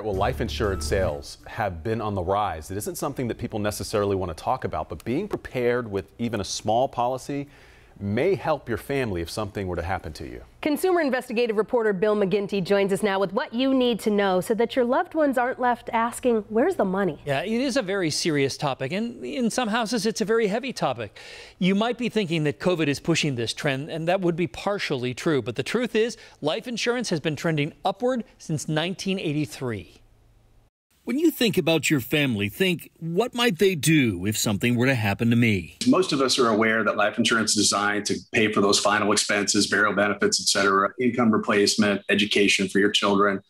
Well, life insurance sales have been on the rise. It isn't something that people necessarily want to talk about, but being prepared with even a small policy may help your family if something were to happen to you. Consumer investigative reporter Bill McGinty joins us now with what you need to know so that your loved ones aren't left asking, where's the money? Yeah, it is a very serious topic, and in some houses, it's a very heavy topic. You might be thinking that COVID is pushing this trend, and that would be partially true, but the truth is, life insurance has been trending upward since 1983. When you think about your family, think what might they do if something were to happen to me? Most of us are aware that life insurance is designed to pay for those final expenses, burial benefits, et cetera, income replacement, education for your children.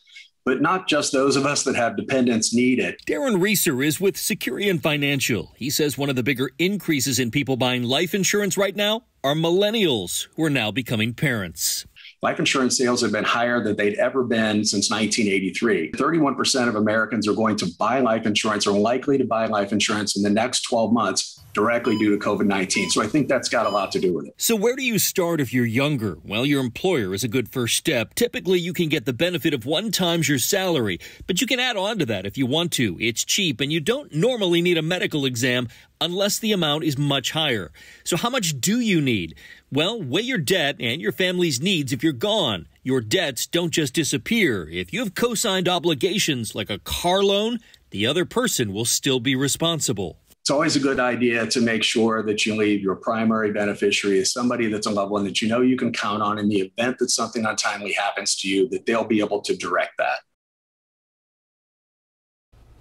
But not just those of us that have dependents need it. Darren Reeser is with Securian Financial. He says one of the bigger increases in people buying life insurance right now are millennials who are now becoming parents life insurance sales have been higher than they'd ever been since 1983. 31% of Americans are going to buy life insurance or likely to buy life insurance in the next 12 months directly due to COVID 19. So I think that's got a lot to do with it. So, where do you start if you're younger? Well, your employer is a good first step. Typically, you can get the benefit of one times your salary, but you can add on to that if you want to. It's cheap, and you don't normally need a medical exam unless the amount is much higher. So, how much do you need? Well, weigh your debt and your family's needs if you're gone. Your debts don't just disappear. If you have co signed obligations like a car loan, the other person will still be responsible it's always a good idea to make sure that you leave your primary beneficiary as somebody that's a loved one that you know you can count on in the event that something untimely happens to you, that they'll be able to direct that.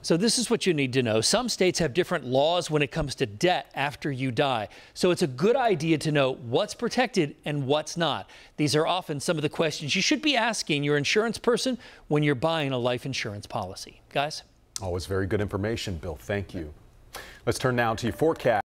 So this is what you need to know. Some states have different laws when it comes to debt after you die. So it's a good idea to know what's protected and what's not. These are often some of the questions you should be asking your insurance person when you're buying a life insurance policy. Guys? Always very good information, Bill. Thank you. Let's turn now to your forecast.